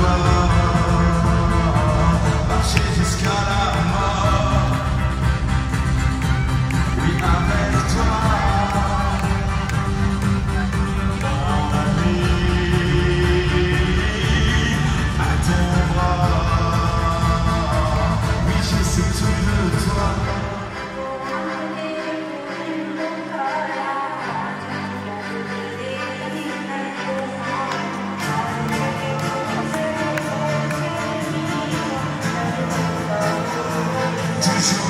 our Attention.